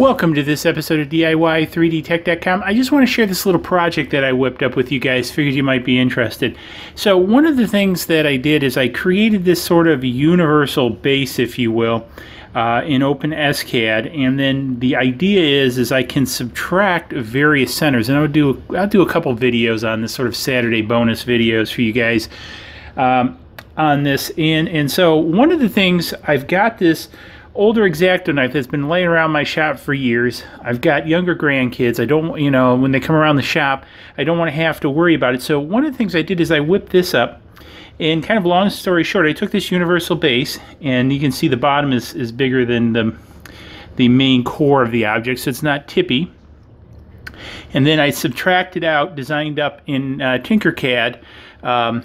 Welcome to this episode of DIY3DTech.com. I just want to share this little project that I whipped up with you guys. Figured you might be interested. So one of the things that I did is I created this sort of universal base, if you will, uh, in OpenSCAD, and then the idea is is I can subtract various centers, and I'll do I'll do a couple videos on this sort of Saturday bonus videos for you guys um, on this, and and so one of the things I've got this older X-Acto knife that's been laying around my shop for years. I've got younger grandkids. I don't, you know, when they come around the shop, I don't want to have to worry about it. So one of the things I did is I whipped this up. And kind of long story short, I took this universal base, and you can see the bottom is, is bigger than the, the main core of the object, so it's not tippy. And then I subtracted out, designed up in uh, Tinkercad, um,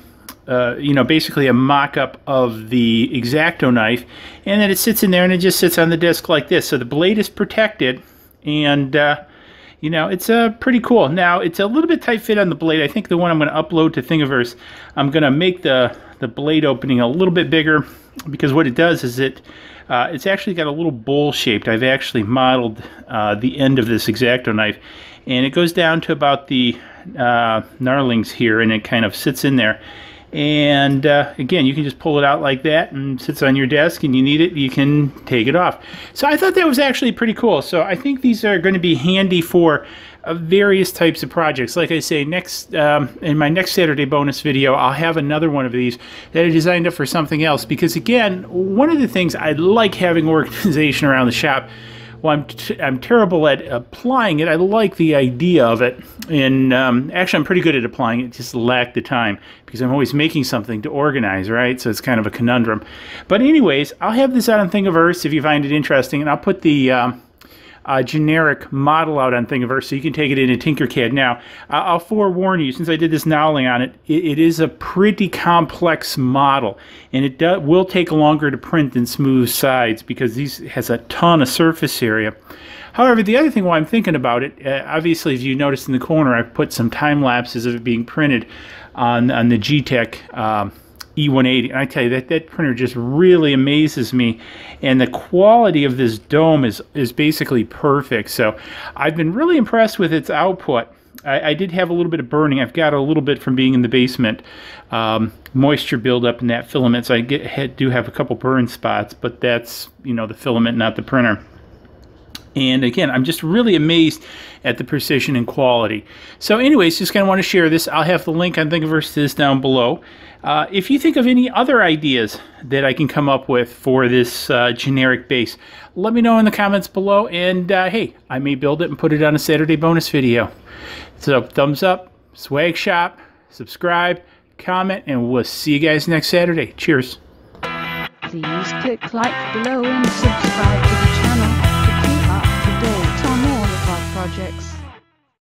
uh, you know, basically a mock-up of the X-Acto knife, and then it sits in there and it just sits on the disc like this. So the blade is protected, and uh, you know, it's uh, pretty cool. Now, it's a little bit tight fit on the blade. I think the one I'm going to upload to Thingiverse, I'm going to make the, the blade opening a little bit bigger because what it does is it uh, it's actually got a little bowl shaped. I've actually modeled uh, the end of this X-Acto knife, and it goes down to about the uh, knurlings here, and it kind of sits in there and uh, again you can just pull it out like that and sits on your desk and you need it you can take it off. So I thought that was actually pretty cool. So I think these are going to be handy for uh, various types of projects. Like I say next um, in my next Saturday bonus video I'll have another one of these that I designed up for something else. Because again one of the things I like having organization around the shop well, I'm, t- I'm terrible at applying it. I like the idea of it. And um, actually, I'm pretty good at applying it, just lack the time because I'm always making something to organize, right? So it's kind of a conundrum. But, anyways, I'll have this out on Thingiverse if you find it interesting, and I'll put the. Um, uh, generic model out on Thingiverse, so you can take it into Tinkercad. Now, I'll forewarn you, since I did this knurling on it, it, it is a pretty complex model, and it do, will take longer to print than smooth sides because these has a ton of surface area. However, the other thing while I'm thinking about it, uh, obviously, if you notice in the corner, I've put some time lapses of it being printed on, on the Geeetech um, E180. And I tell you, that, that printer just really amazes me. And the quality of this dome is, is basically perfect. So I've been really impressed with its output. I, I did have a little bit of burning. I've got a little bit from being in the basement, um, moisture buildup in that filament. So I get, do have a couple burn spots, but that's, you know, the filament, not the printer. And again, I'm just really amazed at the precision and quality. So anyways, just kind of want to share this. I'll have the link on this down below. Uh, if you think of any other ideas that I can come up with for this uh, generic base, let me know in the comments below. And uh, hey, I may build it and put it on a Saturday bonus video. So thumbs up, swag shop, subscribe, comment, and we'll see you guys next Saturday. Cheers. Please click like below and subscribe to the channel projects.